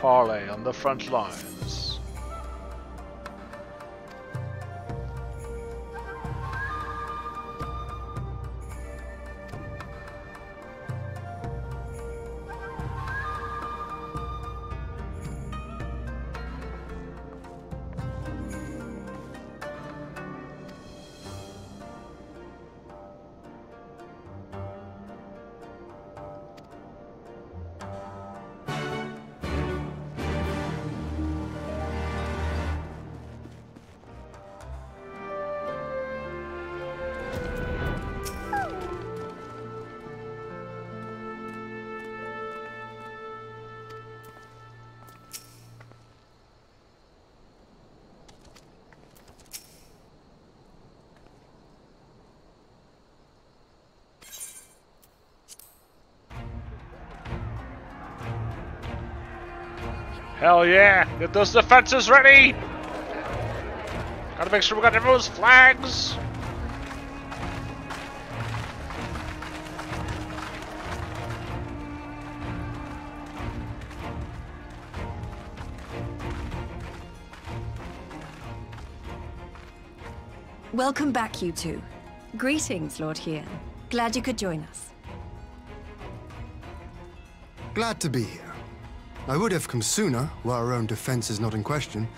Parley on the front lines. Hell yeah! Get those defenses ready! Gotta make sure we got everyone's flags! Welcome back, you two. Greetings, Lord Hien. Glad you could join us. Glad to be here. I would have come sooner, were our own defense is not in question,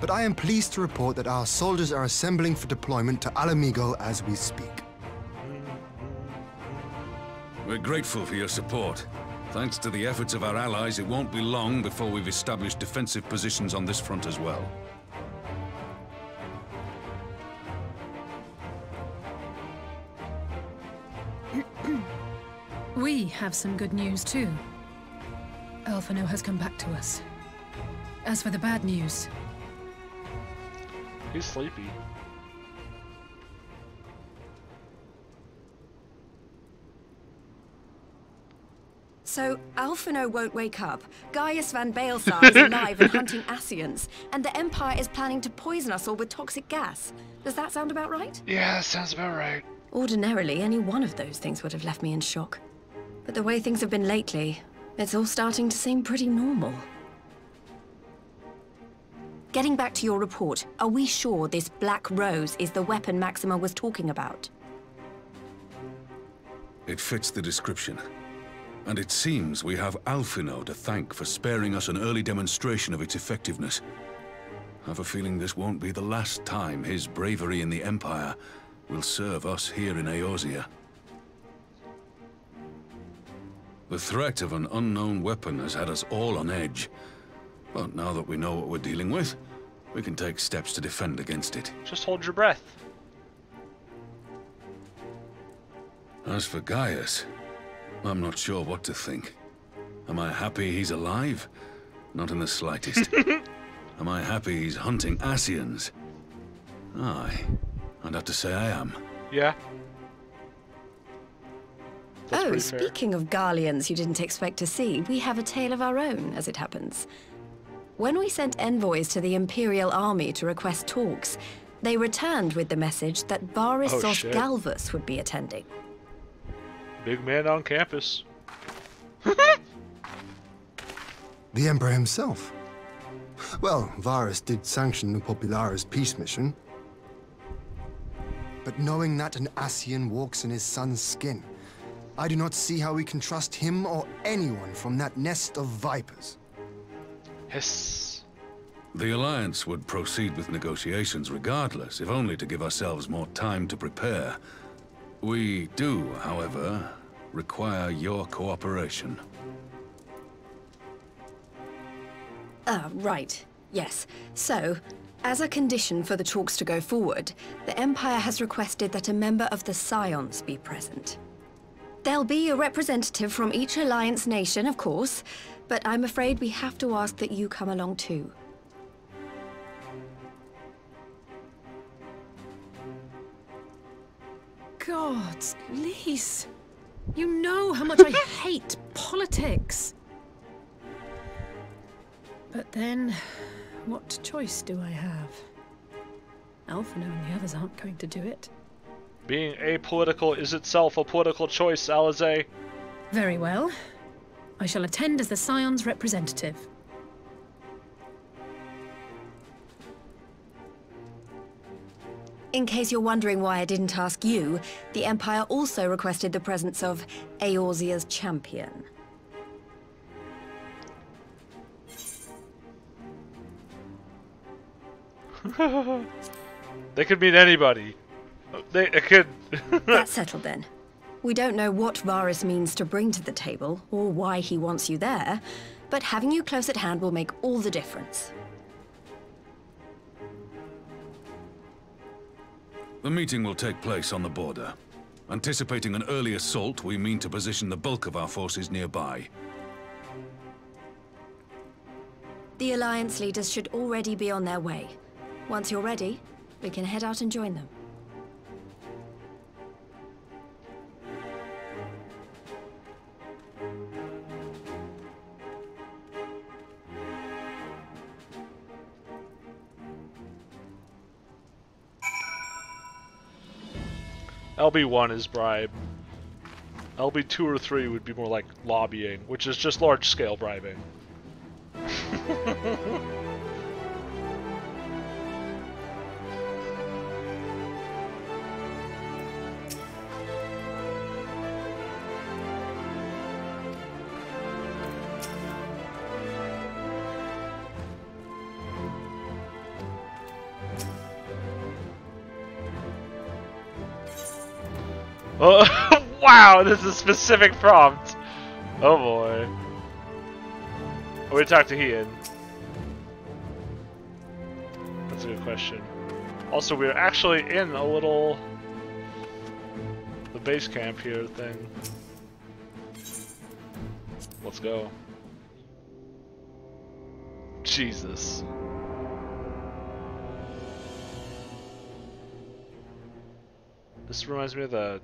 but I am pleased to report that our soldiers are assembling for deployment to Ala Mhigo as we speak. We're grateful for your support. Thanks to the efforts of our allies, it won't be long before we've established defensive positions on this front as well. We have some good news too. Alphinaud has come back to us. As for the bad news, He's sleepy. So, Alphinaud won't wake up, Gaius van Baelsar is alive and hunting Ascians, and the Empire is planning to poison us all with toxic gas. Does that sound about right? Yeah, that sounds about right. Ordinarily, any one of those things would have left me in shock. But the way things have been lately, it's all starting to seem pretty normal. Getting back to your report, are we sure this Black Rose is the weapon Maxima was talking about? It fits the description. And it seems we have Alphinaud to thank for sparing us an early demonstration of its effectiveness. I have a feeling this won't be the last time his bravery in the Empire will serve us here in Eorzea. The threat of an unknown weapon has had us all on edge. But now that we know what we're dealing with, we can take steps to defend against it. Just hold your breath. As for Gaius, I'm not sure what to think. Am I happy he's alive? Not in the slightest. am I happy he's hunting Ascians? Aye. I'd have to say I am. Yeah. That's oh, pretty fair. speaking of Garleans you didn't expect to see, we have a tale of our own, as it happens. When we sent envoys to the Imperial Army to request talks, they returned with the message that Varis Oh, Galvus would be attending. Big man on campus. The Emperor himself. Well, Varis did sanction the Popularis peace mission. But knowing that an Ascian walks in his son's skin, I do not see how we can trust him or anyone from that nest of vipers. Hiss. The Alliance would proceed with negotiations regardless, if only to give ourselves more time to prepare. We do, however, require your cooperation. Ah, right. Yes. So, as a condition for the talks to go forward, the Empire has requested that a member of the Scions be present. There'll be a representative from each Alliance nation, of course, but I'm afraid we have to ask that you come along too. God, Lyse, you know how much I hate politics. But then, what choice do I have? Alphino and the others aren't going to do it. Being apolitical is itself a political choice, Alisaie. Very well. I shall attend as the Scion's representative. In case you're wondering why I didn't ask you, the Empire also requested the presence of Eorzea's champion. they could mean anybody. They it could. That's settled then. We don't know what Varis means to bring to the table, or why he wants you there, but having you close at hand will make all the difference. The meeting will take place on the border. Anticipating an early assault, we mean to position the bulk of our forces nearby. The Alliance leaders should already be on their way. Once you're ready, we can head out and join them. LB1 is bribe. LB2 or 3 would be more like lobbying, which is just large scale bribing. Wow, this is a specific prompt. Oh boy. We talked to Ian. That's a good question. Also, we're actually in a little the base camp here thing. Let's go. Jesus. This reminds me of the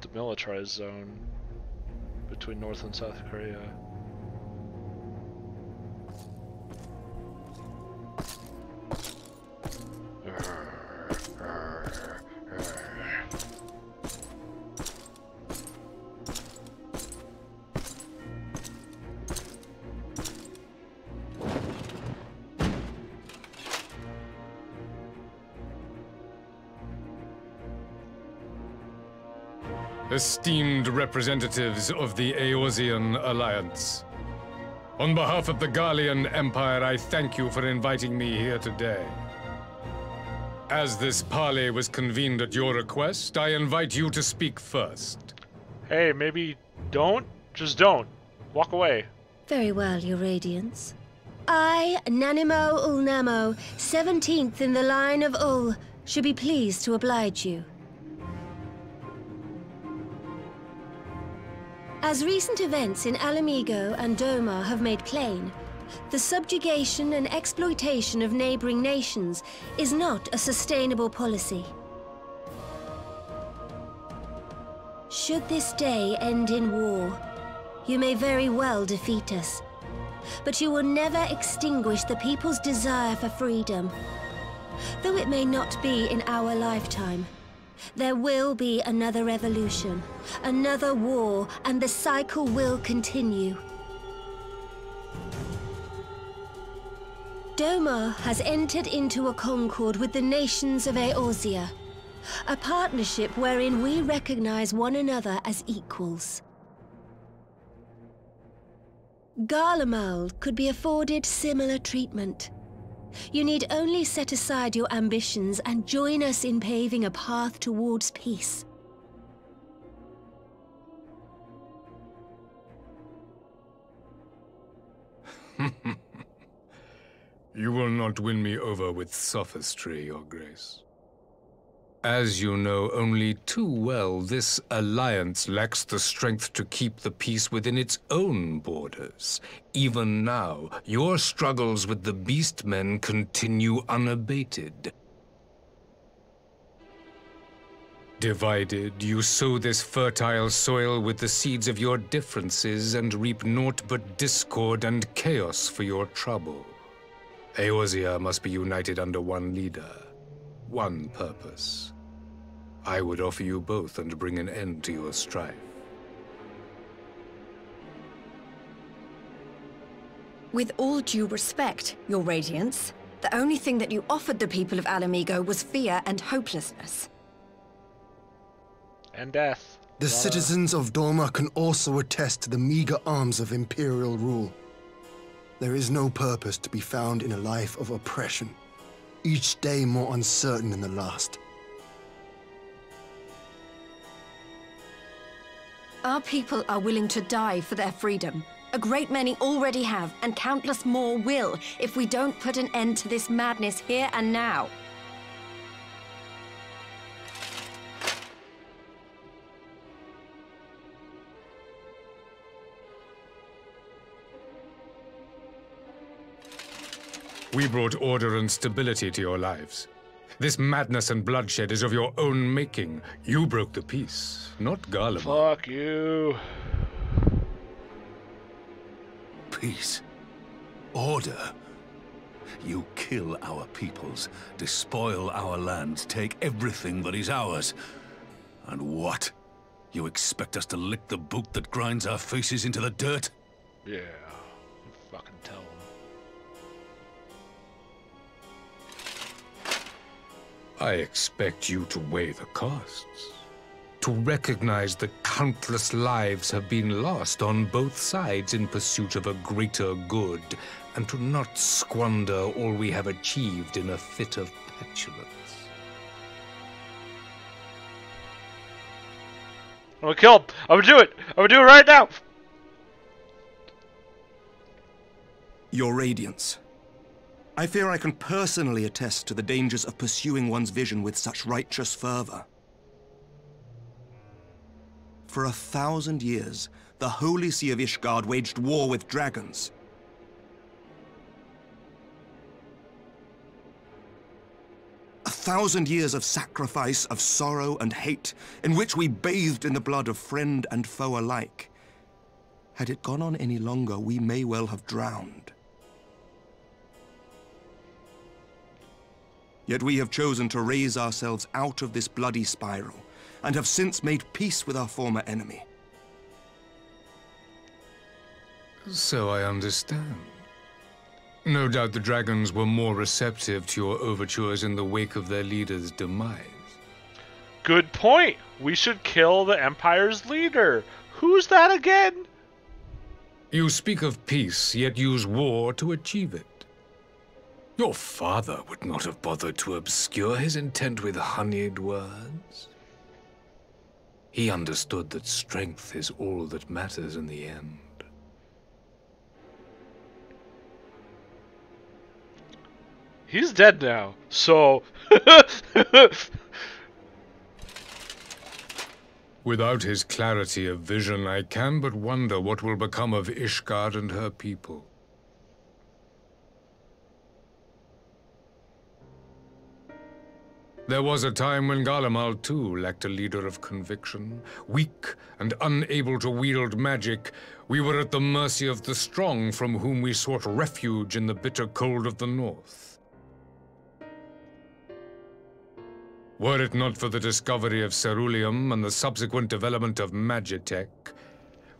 demilitarized zone between North and South Korea. Esteemed representatives of the Eorzean Alliance. On behalf of the Garlean Empire, I thank you for inviting me here today. As this parley was convened at your request, I invite you to speak first. Hey, maybe don't? Just don't. Walk away. Very well, Your Radiance. I, Nanimo Ulnamo, 17th in the line of Ul, should be pleased to oblige you. As recent events in Ala Mhigo and Doma have made plain, the subjugation and exploitation of neighboring nations is not a sustainable policy. Should this day end in war, you may very well defeat us. But you will never extinguish the people's desire for freedom. Though it may not be in our lifetime. There will be another revolution, another war, and the cycle will continue. Doma has entered into a concord with the nations of Eorzea, a partnership wherein we recognize one another as equals. Garlemald could be afforded similar treatment. You need only set aside your ambitions and join us in paving a path towards peace. You will not win me over with sophistry, Your Grace. As you know only too well, this alliance lacks the strength to keep the peace within its own borders. Even now, your struggles with the Beastmen continue unabated. Divided, you sow this fertile soil with the seeds of your differences and reap naught but discord and chaos for your trouble. Eorzea must be united under one leader, one purpose. I would offer you both and bring an end to your strife. With all due respect, Your Radiance, The only thing that you offered the people of Ala Mhigo was fear and hopelessness. And death. The Lot of- citizens of Doma can also attest to the meager arms of Imperial rule. There is no purpose to be found in a life of oppression, each day more uncertain than the last. Our people are willing to die for their freedom. A great many already have, and countless more will, if we don't put an end to this madness here and now. We brought order and stability to your lives. This madness and bloodshed is of your own making. You broke the peace, not Garlemald. Fuck you. Peace. Order. You kill our peoples, despoil our lands, take everything that is ours. And what? You expect us to lick the boot that grinds our faces into the dirt? Yeah. I expect you to weigh the costs. To recognize that countless lives have been lost on both sides in pursuit of a greater good, and to not squander all we have achieved in a fit of petulance. I'm gonna kill him. I'm gonna do it. I'm gonna do it right now. Your Radiance. I fear I can personally attest to the dangers of pursuing one's vision with such righteous fervor. For a thousand years, the Holy See of Ishgard waged war with dragons. A thousand years of sacrifice, of sorrow and hate, in which we bathed in the blood of friend and foe alike. Had it gone on any longer, we may well have drowned. Yet we have chosen to raise ourselves out of this bloody spiral, and have since made peace with our former enemy. So I understand. No doubt the dragons were more receptive to your overtures in the wake of their leader's demise. Good point. We should kill the Empire's leader. Who's that again? You speak of peace, yet use war to achieve it. Your father would not have bothered to obscure his intent with honeyed words. He understood that strength is all that matters in the end. He's dead now. So. Without his clarity of vision, I can but wonder what will become of Ishgard and her people. There was a time when Garlemald too lacked a leader of conviction. Weak and unable to wield magic, we were at the mercy of the strong from whom we sought refuge in the bitter cold of the north. Were it not for the discovery of ceruleum and the subsequent development of magitek,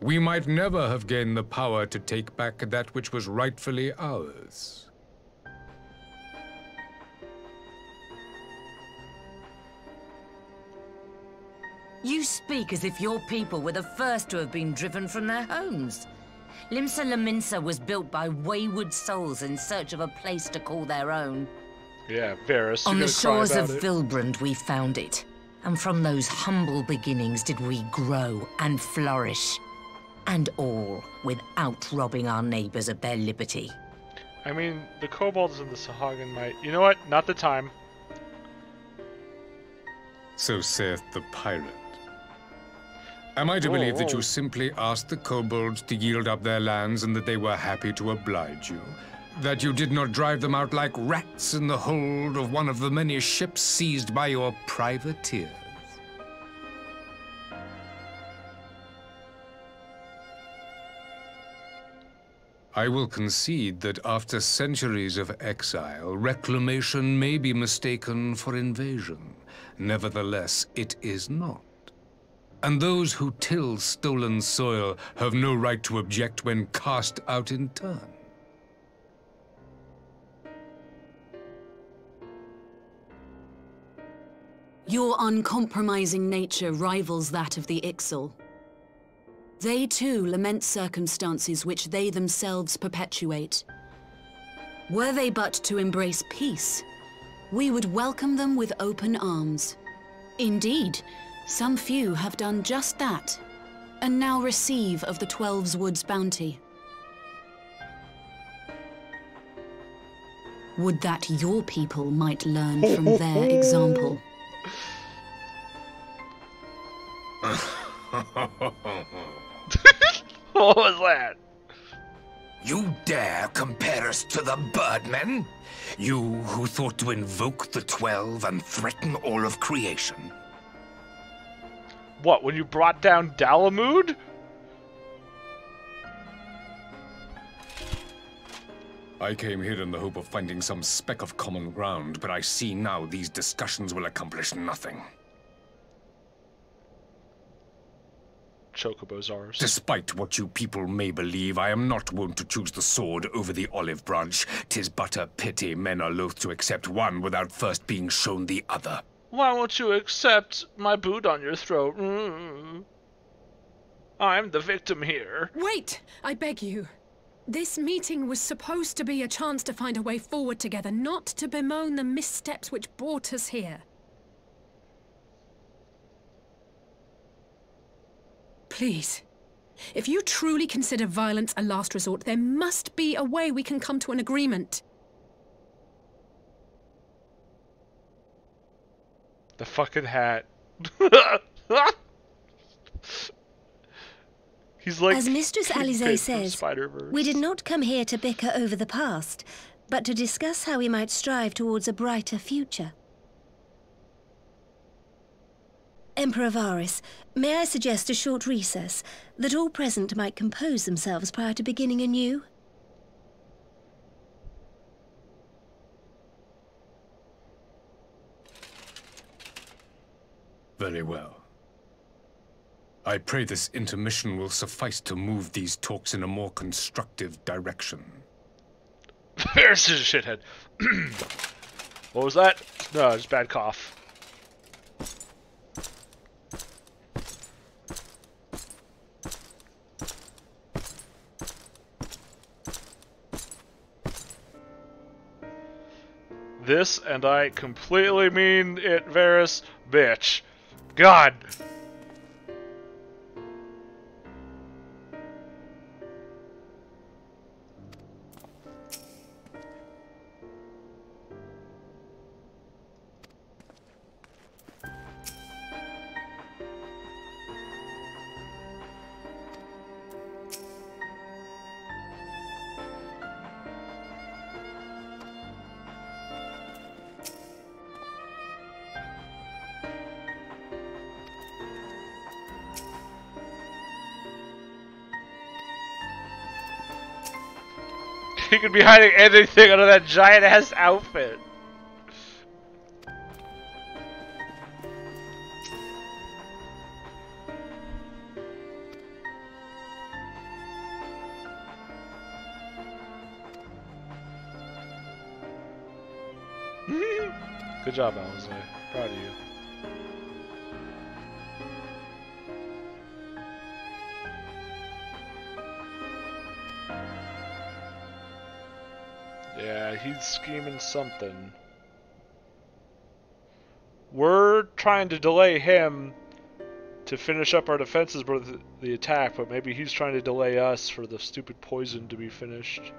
we might never have gained the power to take back that which was rightfully ours. You speak as if your people were the first to have been driven from their homes. Limsa Lominsa was built by wayward souls in search of a place to call their own. yeah, Varis. On the shores of it. Vylbrand we found it. And from those humble beginnings did we grow and flourish. And all without robbing our neighbors of their liberty. I mean, the kobolds and the Sahagin might. You know what? Not the time. So saith the pirate. Am I to believe that you simply asked the kobolds to yield up their lands and that they were happy to oblige you? That you did not drive them out like rats in the hold of one of the many ships seized by your privateers? I will concede that after centuries of exile, reclamation may be mistaken for invasion. Nevertheless, it is not and those who till stolen soil have no right to object when cast out in turn. Your uncompromising nature rivals that of the Ixal. They too lament circumstances which they themselves perpetuate. Were they but to embrace peace, we would welcome them with open arms. Indeed, some few have done just that, and now receive of the Twelveswood's bounty. Would that your people might learn from their example. what was that? You dare compare us to the Birdmen? You who thought to invoke the Twelve and threaten all of creation? What, when you brought down Dalamud? I came here in the hope of finding some speck of common ground, but I see now these discussions will accomplish nothing. Chocobo's ours. Despite what you people may believe, I am not wont to choose the sword over the olive branch. Tis but a pity men are loath to accept one without first being shown the other. Why won't you accept my boot on your throat? Mm. I'm the victim here. Wait! I beg you. This meeting was supposed to be a chance to find a way forward together, not to bemoan the missteps which brought us here. Please. If you truly consider violence a last resort, there must be a way we can come to an agreement. The fucking hat. He's like As Mistress Alisaie says, we did not come here to bicker over the past, but to discuss how we might strive towards a brighter future. Emperor Varis, may I suggest a short recess, that all present might compose themselves prior to beginning anew? Very well. I pray this intermission will suffice to move these talks in a more constructive direction. There's a shithead. what was that? No, it's bad cough. This, and I completely mean it, Varis, bitch. God. Could be hiding anything under that giant ass outfit. Good job, Alisaie. Proud of you. Yeah, he's scheming something. We're trying to delay him to finish up our defenses for the attack, but maybe he's trying to delay us for the stupid poison to be finished.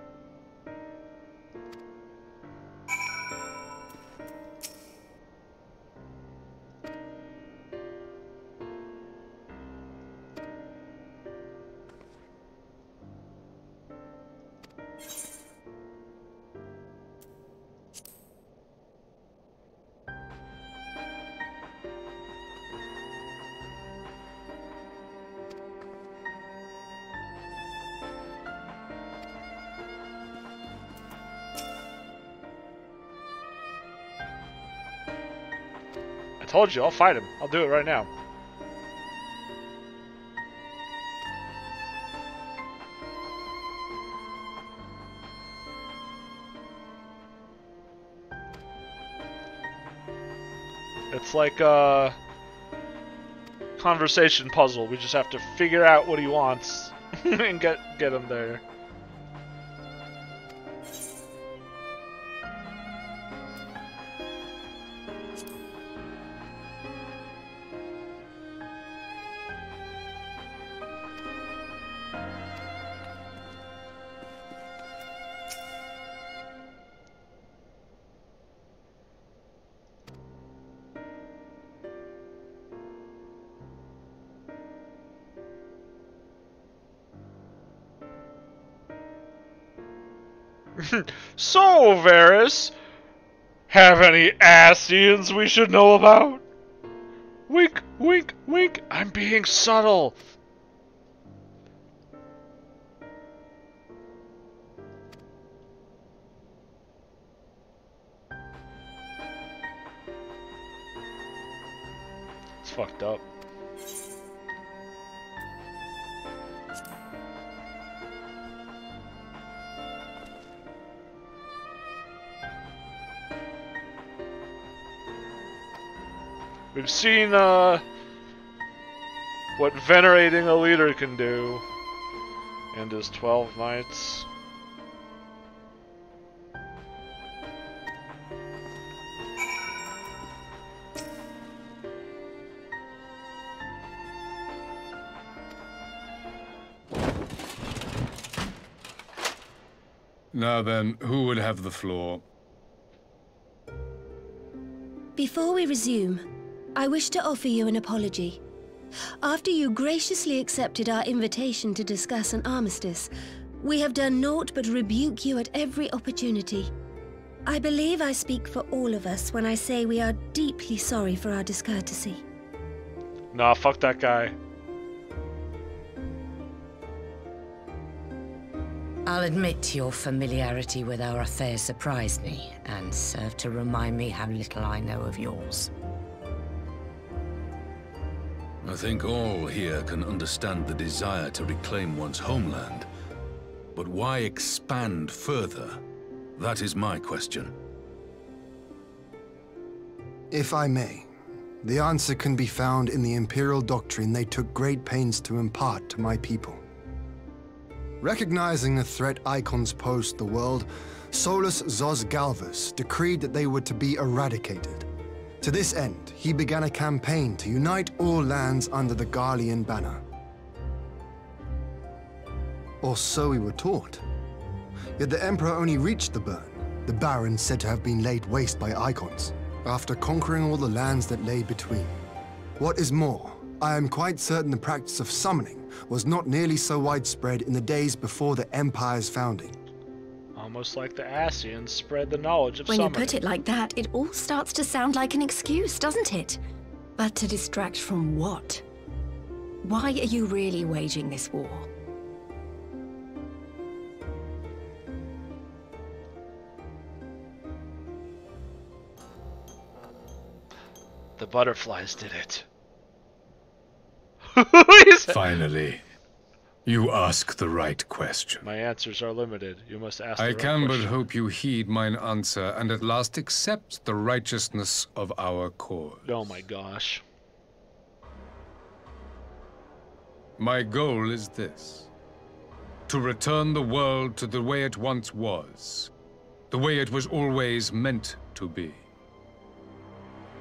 Told you, I'll fight him. I'll do it right now. It's like a conversation puzzle. We just have to figure out what he wants and get get him there. so, Varis, have any Ascians we should know about? Wink, wink, wink. I'm being subtle. We've seen uh, what venerating a leader can do, and his 12 knights. Now then, who would have the floor? Before we resume, I wish to offer you an apology. After you graciously accepted our invitation to discuss an armistice, we have done naught but rebuke you at every opportunity. I believe I speak for all of us when I say we are deeply sorry for our discourtesy. Nah, fuck that guy. I'll admit your familiarity with our affairs surprised me, and served to remind me how little I know of yours. I think all here can understand the desire to reclaim one's homeland. But why expand further? That is my question. If I may, the answer can be found in the Imperial doctrine they took great pains to impart to my people. Recognizing the threat eikons posed the world, Solus Zos Galvus decreed that they were to be eradicated. To this end, he began a campaign to unite all lands under the Garlean banner. Or so we were taught. Yet the Emperor only reached the burn, the Baron said to have been laid waste by eikons, after conquering all the lands that lay between. What is more, I am quite certain the practice of summoning was not nearly so widespread in the days before the Empire's founding. Almost like the Ascians spread the knowledge of When summoning. you put it like that, it all starts to sound like an excuse, doesn't it? But to distract from what? Why are you really waging this war? The butterflies did it. Finally, you ask the right question. My answers are limited. You must ask. I right can but hope you heed mine answer and at last accept the righteousness of our cause. Oh my gosh. My goal is this. To return the world to the way it once was. The way it was always meant to be.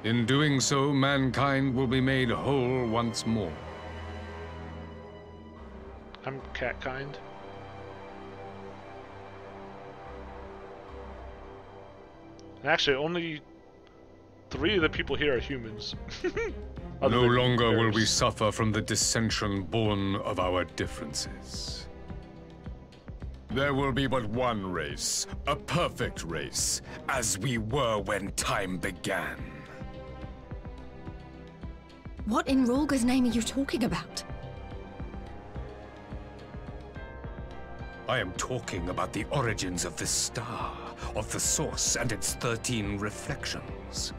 In doing so, mankind will be made whole once more. I'm cat kind. And Actually, only three of the people here are humans. No than longer will we suffer from the dissension born of our differences. There will be but one race, a perfect race, as we were when time began. What in Rhalgr's name are you talking about? I am talking about the origins of this star, of the source and its 13 reflections.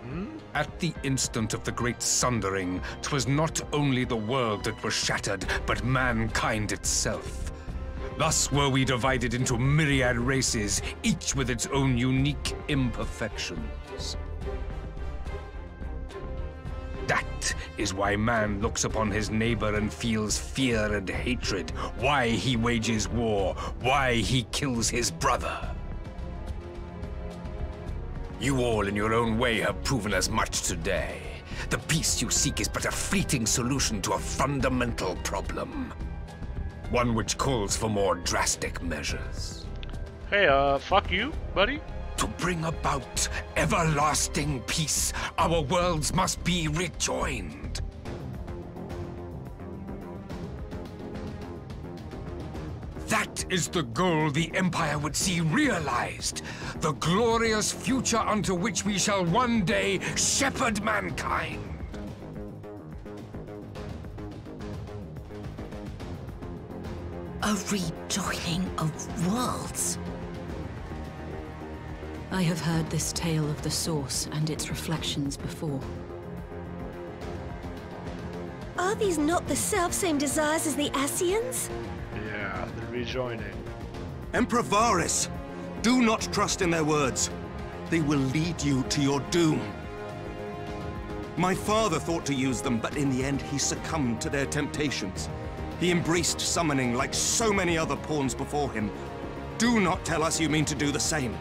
Hmm? At the instant of the great sundering, 'twas not only the world that was shattered, but mankind itself. Thus were we divided into myriad races, each with its own unique imperfections. That is why man looks upon his neighbor and feels fear and hatred, why he wages war, why he kills his brother. You all in your own way have proven as much today. The peace you seek is but a fleeting solution to a fundamental problem. One which calls for more drastic measures. Hey, uh, fuck you, buddy. To bring about everlasting peace, our worlds must be rejoined. That is the goal the Empire would see realized. The glorious future unto which we shall one day shepherd mankind. A rejoining of worlds. I have heard this tale of the Source and its reflections before. Are these not the self-same desires as the Ascians? Yeah, they're rejoining. Emperor Varis, do not trust in their words. They will lead you to your doom. My father thought to use them, but in the end he succumbed to their temptations. He embraced summoning like so many other pawns before him. Do not tell us you mean to do the same.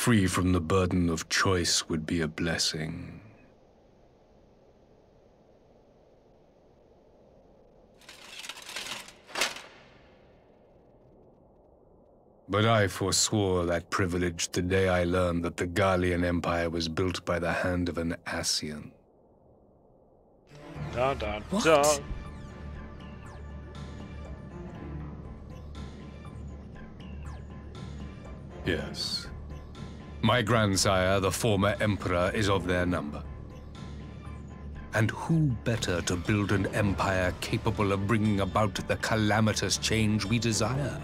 Free from the burden of choice, would be a blessing. But I forswore that privilege the day I learned that the Garlean Empire was built by the hand of an Ascian. Dun dun What? dun. Yes. My grandsire, the former emperor, is of their number. And who better to build an empire capable of bringing about the calamitous change we desire?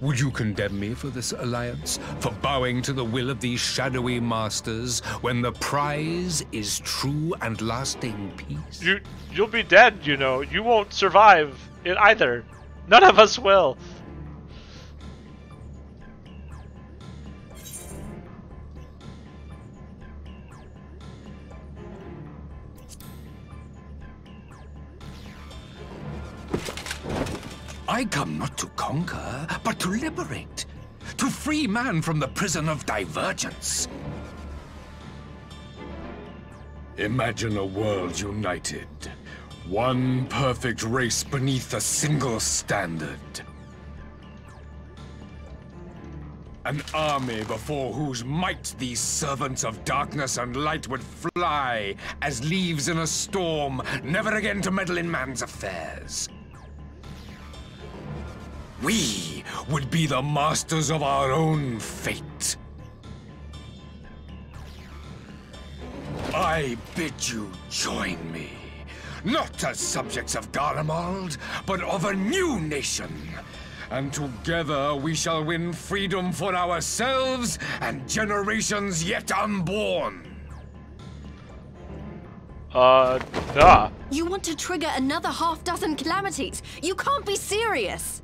Would you condemn me for this alliance? For bowing to the will of these shadowy masters when the prize is true and lasting peace? You, you'll be dead. You know. You won't survive it either. None of us will. I come not to conquer, but to liberate. To free man from the prison of divergence. Imagine a world united. One perfect race beneath a single standard. An army before whose might these servants of darkness and light would fly as leaves in a storm, never again to meddle in man's affairs. We would be the masters of our own fate. I bid you join me. Not as subjects of Garlemald, but of a new nation. And together we shall win freedom for ourselves and generations yet unborn. Uh, nah. You want to trigger another half dozen calamities? You can't be serious!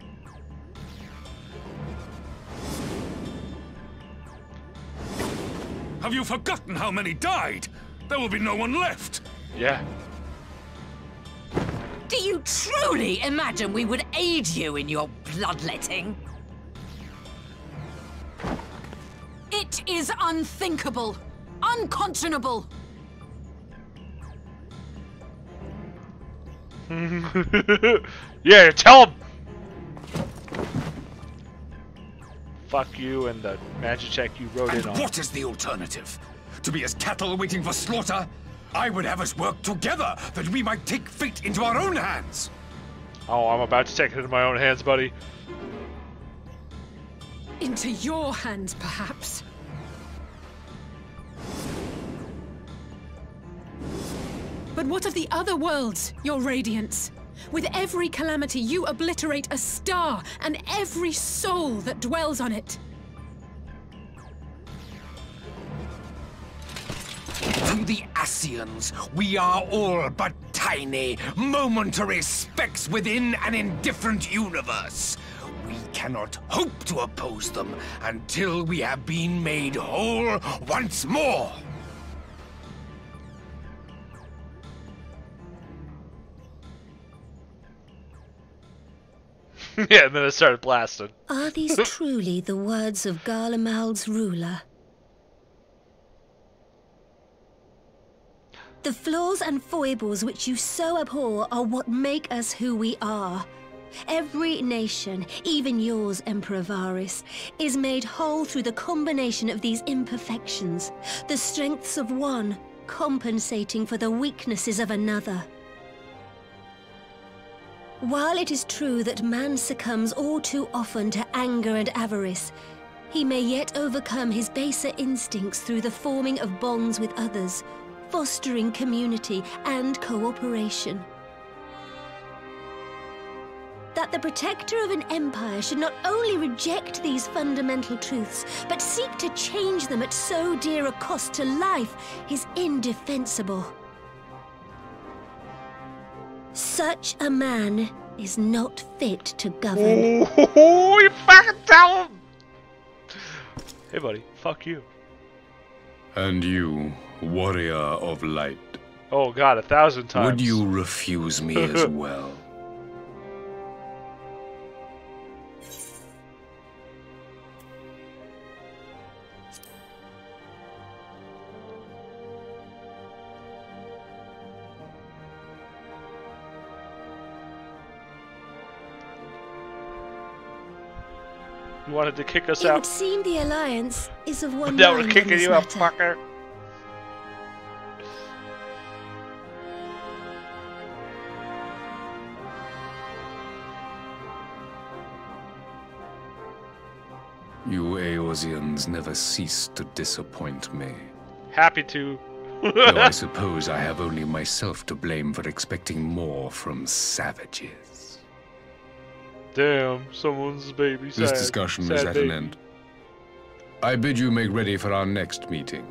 Have you forgotten how many died? There will be no one left. Yeah. Do you truly imagine we would aid you in your bloodletting? It is unthinkable, unconscionable. yeah, tell him. Fuck you and the magitek you rode in And on. what is the alternative? To be as cattle waiting for slaughter? I would have us work together that we might take fate into our own hands. Oh, I'm about to take it into my own hands, buddy. Into your hands, perhaps. But what of the other worlds, your radiance? With every calamity, you obliterate a star and every soul that dwells on it. to the Ascians, we are all but tiny, momentary specks within an indifferent universe. We cannot hope to oppose them until we have been made whole once more. yeah, and then it started blasting. Are these truly the words of Garlemald's ruler? The flaws and foibles which you so abhor are what make us who we are. Every nation, even yours, Emperor Varis, is made whole through the combination of these imperfections, the strengths of one compensating for the weaknesses of another. While it is true that man succumbs all too often to anger and avarice, he may yet overcome his baser instincts through the forming of bonds with others, fostering community and cooperation. That the protector of an empire should not only reject these fundamental truths, but seek to change them at so dear a cost to life is indefensible. Such a man is not fit to govern. Oh, you fucking tell him! Hey, buddy, fuck you. And you, warrior of light, Oh god, a thousand times. would you refuse me as well? Wanted to kick us It would seem the Alliance is of one Now mind we're on kicking this you out, matter. fucker. You Eorzeans never cease to disappoint me. Happy to. Though I suppose I have only myself to blame for expecting more from savages. Damn, someone's baby. This discussion sad is at baby. an end. I bid you make ready for our next meeting.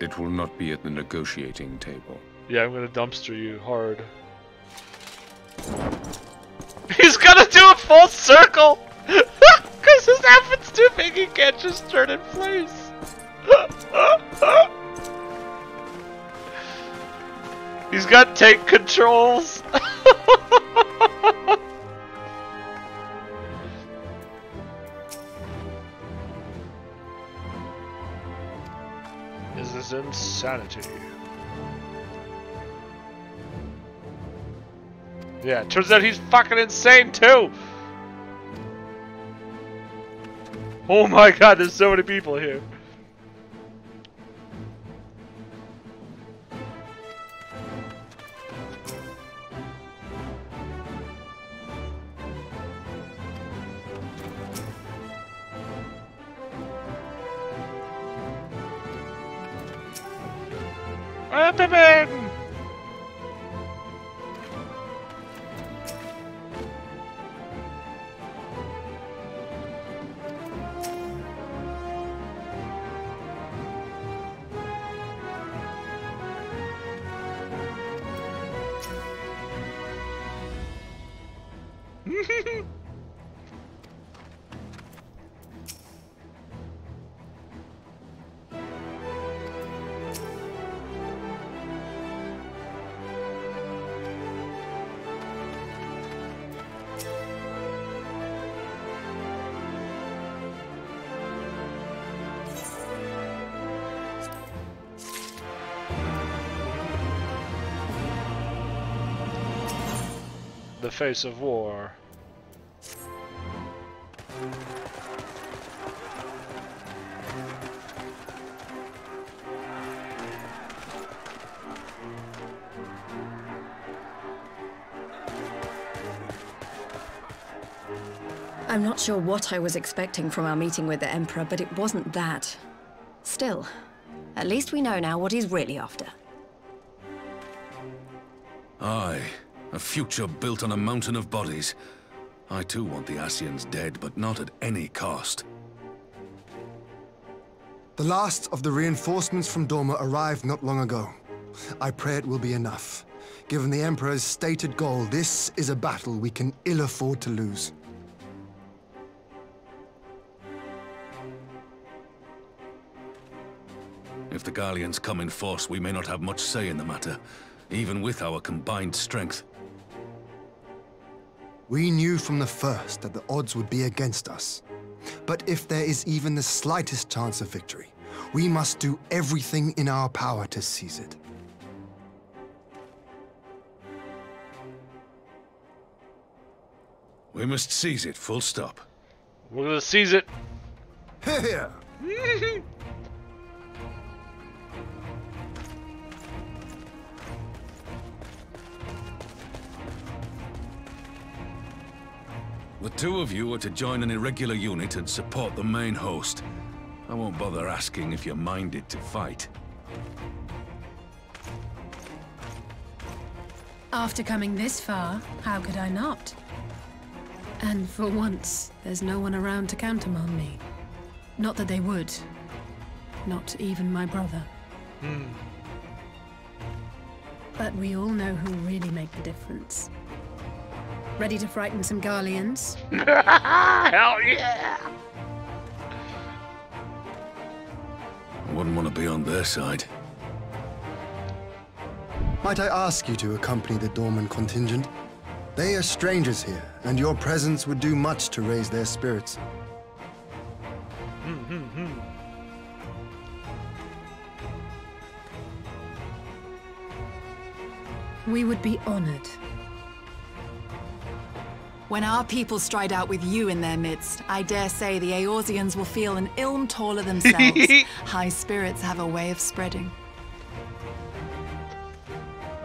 It will not be at the negotiating table. Yeah, I'm gonna dumpster you hard. He's gonna do a full circle! Cause his outfit's too big, he can't just turn in place. He's got tank controls. Is insanity. Yeah, turns out he's fucking insane too. Oh my god, there's so many people here. Pippin! the face of war. I'm not sure what I was expecting from our meeting with the Emperor, but it wasn't that. Still, at least we know now what he's really after. Aye, a future built on a mountain of bodies. I too want the Ascians dead, but not at any cost. The last of the reinforcements from Doma arrived not long ago. I pray it will be enough. Given the Emperor's stated goal, this is a battle we can ill afford to lose. If the Garleans come in force, we may not have much say in the matter, even with our combined strength. We knew from the first that the odds would be against us. But if there is even the slightest chance of victory, we must do everything in our power to seize it. We must seize it, full stop. We're gonna seize it. Here! The two of you are to join an irregular unit and support the main host. I won't bother asking if you're minded to fight. After coming this far, how could I not? And for once, there's no one around to countermand me. Not that they would. Not even my brother. Hmm. But we all know who'll really make the difference. Ready to frighten some Garleans? Hell yeah! I wouldn't want to be on their side. Might I ask you to accompany the Doman contingent? They are strangers here, and your presence would do much to raise their spirits. We would be honored. When our people stride out with you in their midst, I dare say the Eorzeans will feel an ilm taller themselves. High spirits have a way of spreading.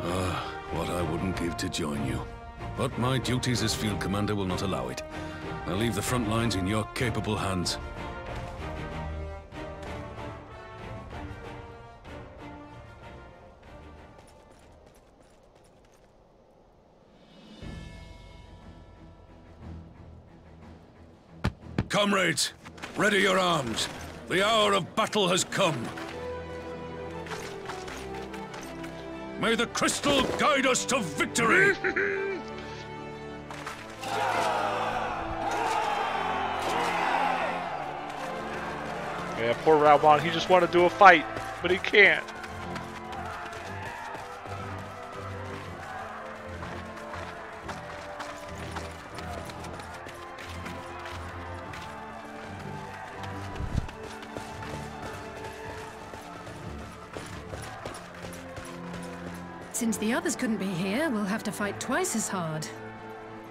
Ah, what I wouldn't give to join you. But my duties as field commander will not allow it. I'll leave the front lines in your capable hands. Comrades, ready your arms. The hour of battle has come. May the crystal guide us to victory! Yeah, poor Raubahn, he just wanted to do a fight, but he can't. The others couldn't be here, we'll have to fight twice as hard.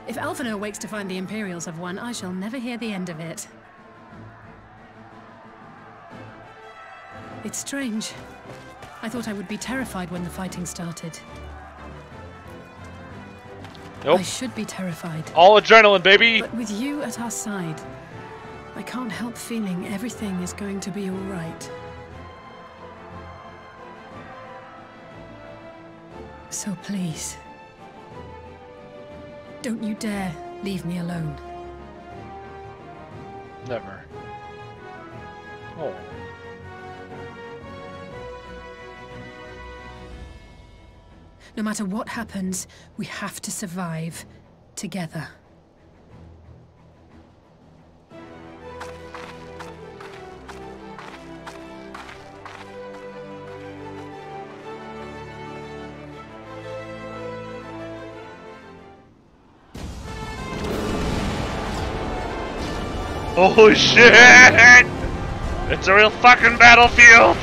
If Alphinaud wakes to find the Imperials have won, I shall never hear the end of it. It's strange. I thought I would be terrified when the fighting started. Nope. I should be terrified. All adrenaline, baby! But with you at our side, I can't help feeling everything is going to be all So please, don't you dare leave me alone. Never. Oh. No matter what happens, we have to survive together. Oh shit! It's a real fucking battlefield!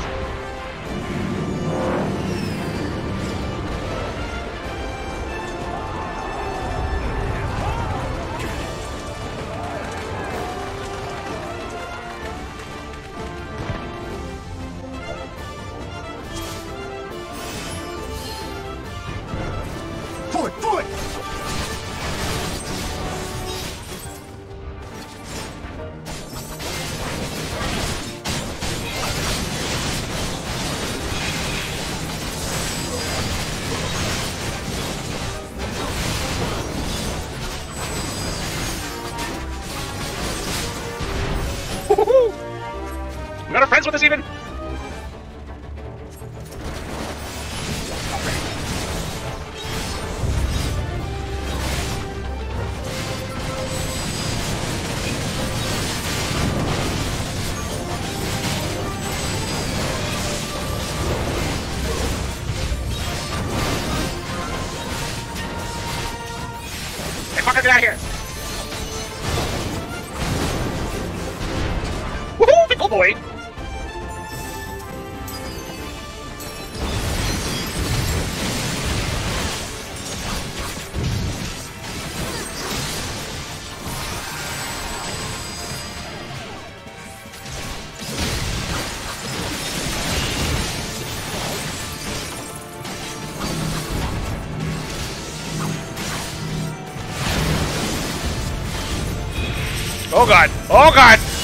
Oh god! Oh god!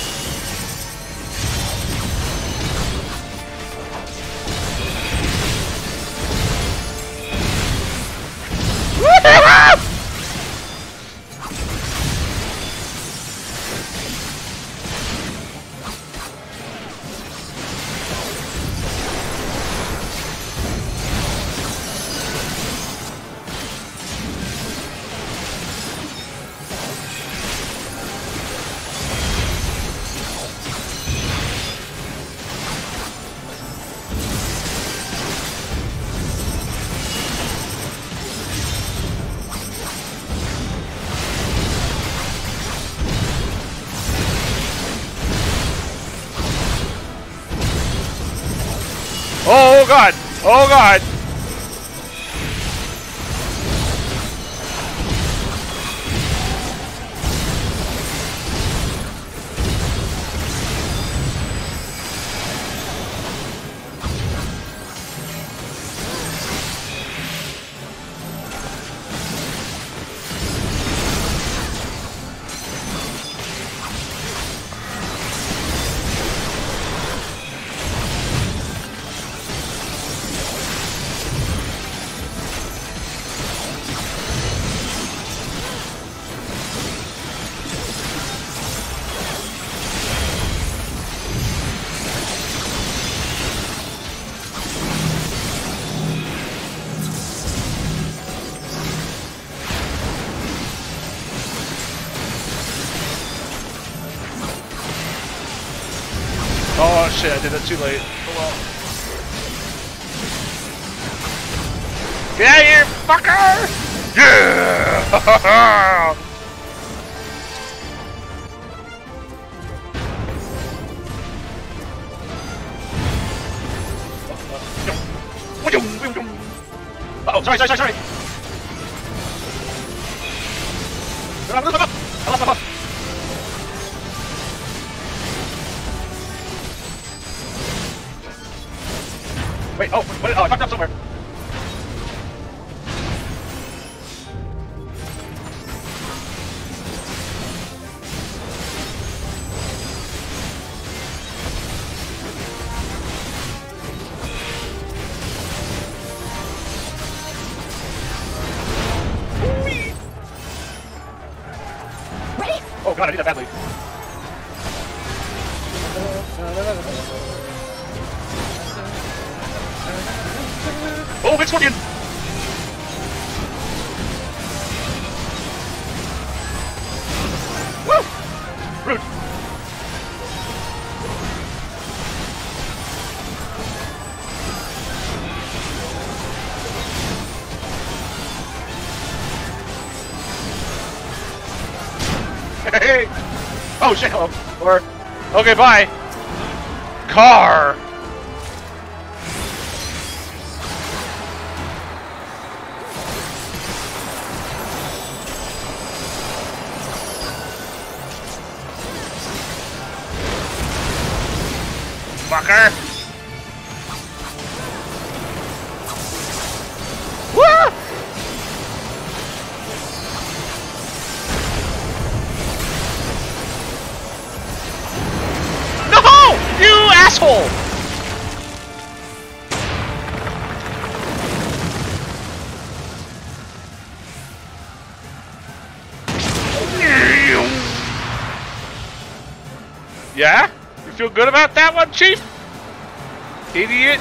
Shit, I did that too late. Oh well. Get out of here, fucker! Yeah! Uh oh, sorry, sorry, sorry, sorry! Oh shit. Oh. Or, okay, bye. Car! Asshole! Yeah? You feel good about that one, Chief? Idiot!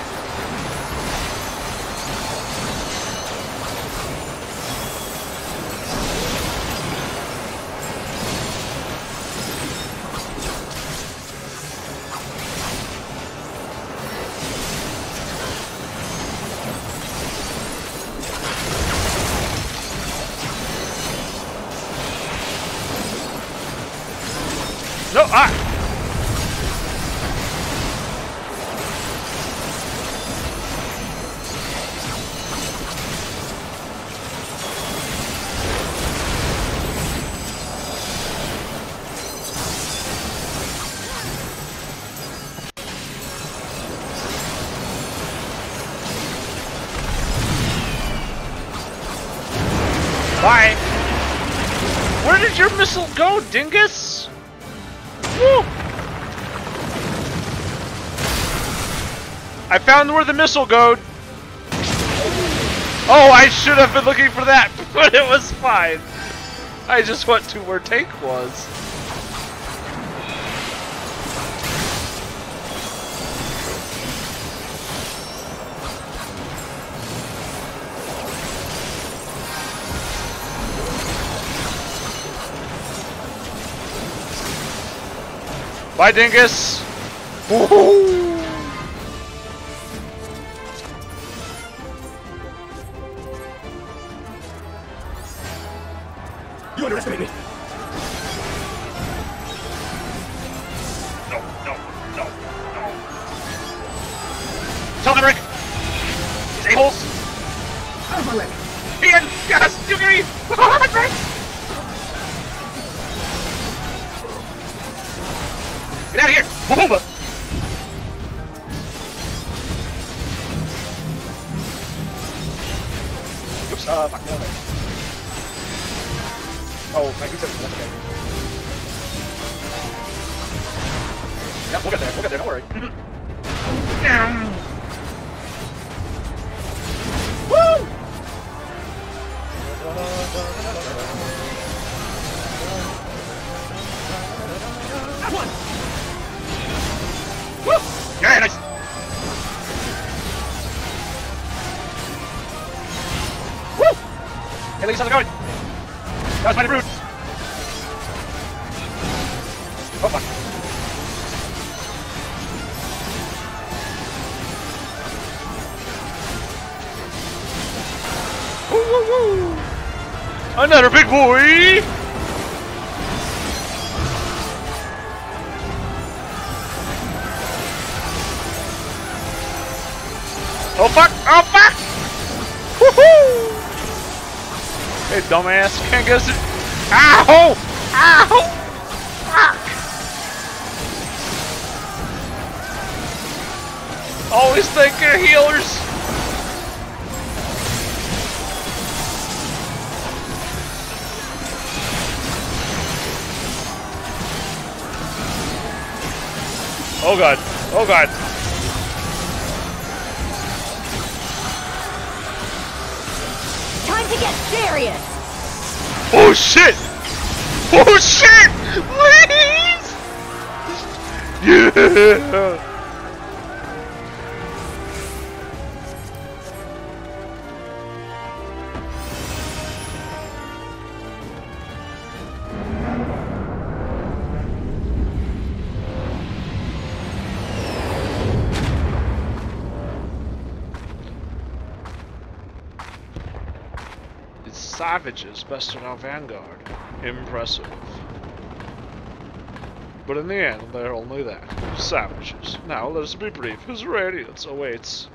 Where the missile go. Oh, I should have been looking for that, but it was fine. I just went to where Tank was. Bye, Dingus! Woohoo! You underestimate me. No, no, no, no. Tell them, Rick! These a-holes! Out of my way. Ian! Yes! You hear me? Rick! Get out of here! Boomba! How's it going? That was mighty rude. Oh, fuck. Woo, woo, woo! Another big boy! Dumbass, can't get us. to- Ow! Ow! Fuck! Always think your healers. Oh god! Oh god! Time to get serious! Oh shit! Oh shit! Please! Yeah! Savages bested our vanguard. Impressive. But in the end, they're only that. Savages. Now let us be brief. His radiance awaits.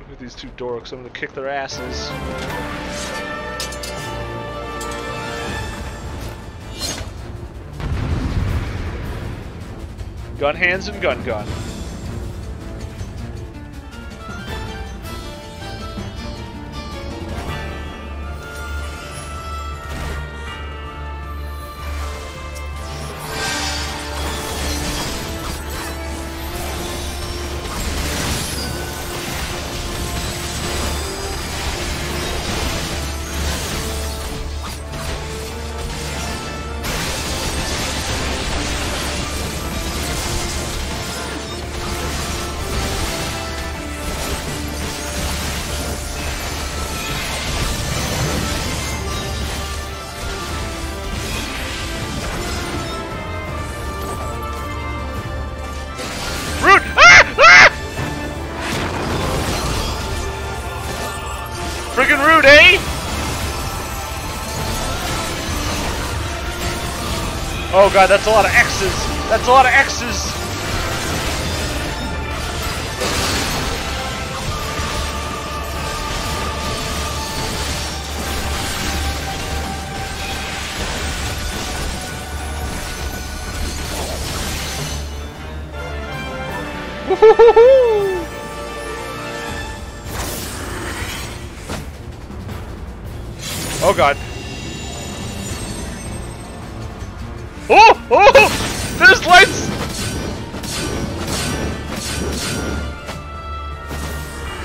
Look at these two dorks. I'm gonna kick their asses. Gun hands and gun gun. Friggin' rude, eh? Oh god, that's a lot of X's. That's a lot of X's. Woo-hoo-hoo-hoo! Oh god. Oh! Oh! There's lights!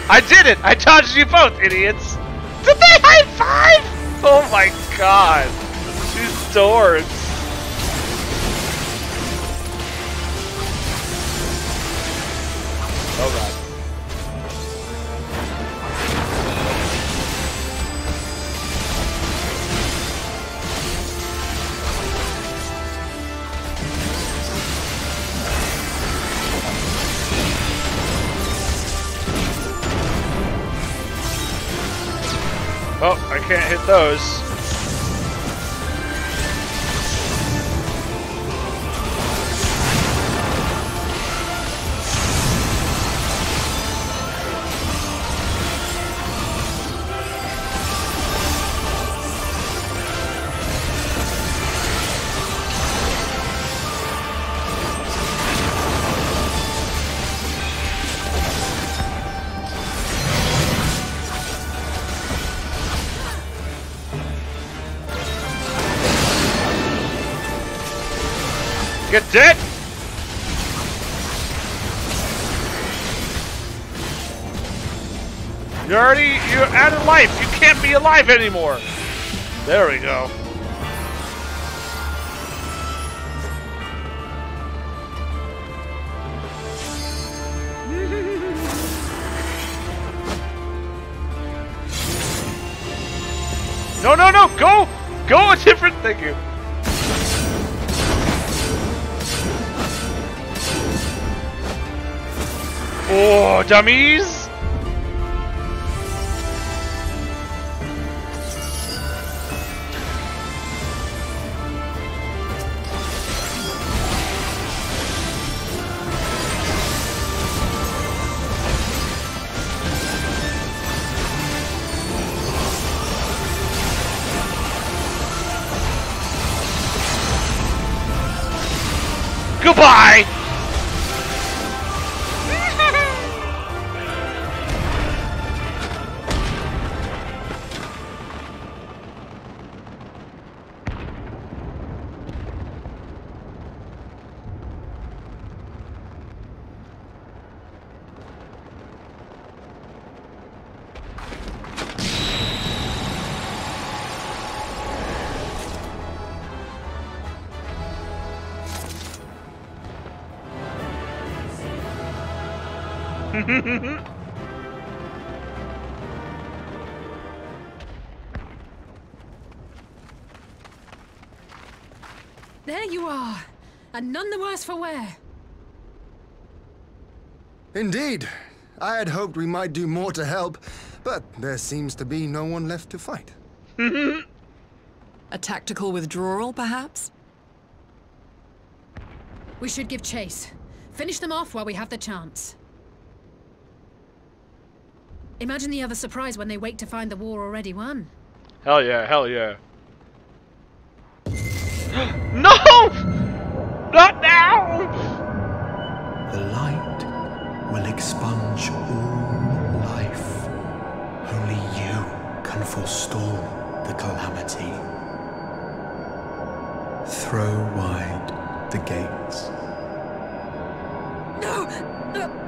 I did it! I dodged you both, idiots! Did they high five? Oh my god. These doors. Can't hit those. Get dead! You're already, you're out of life. You can't be alive anymore. There we go. No, no, no, go! Go a different, thank you. Oh, dummies! Goodbye! None the worse for wear. Indeed. I had hoped we might do more to help, but there seems to be no one left to fight. A tactical withdrawal, perhaps? We should give chase. Finish them off while we have the chance. Imagine the other surprise when they wake to find the war already won. Hell yeah, hell yeah. no! Expunge all life. Only you can forestall the calamity. Throw wide the gates. No! No!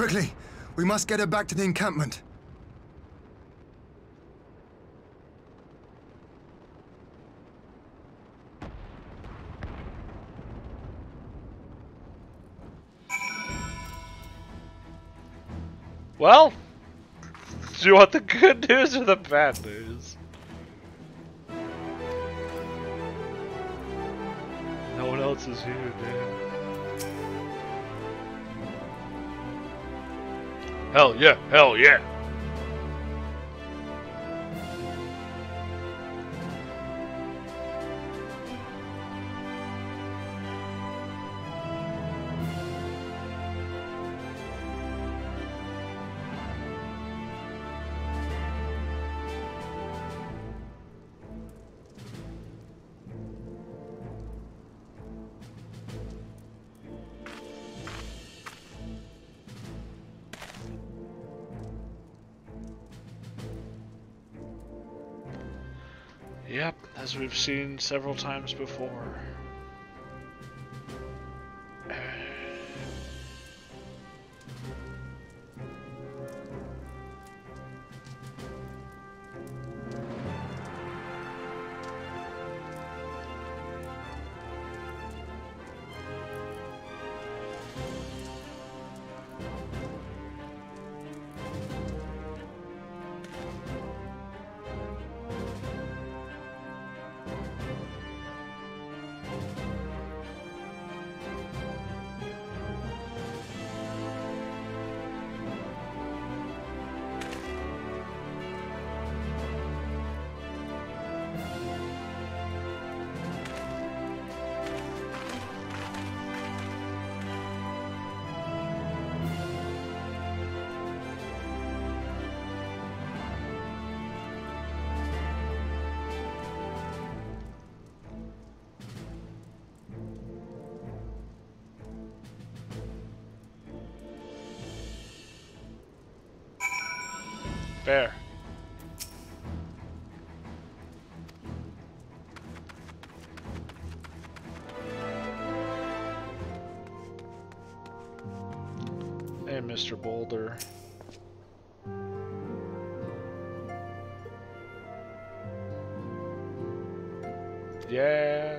Quickly! We must get her back to the encampment. Well, do you want the good news or the bad news? No one else is here, man. Hell yeah, hell yeah. As we've seen several times before. Hey, Mr. Boulder. Yeah.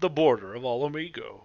The border of Ala Mhigo.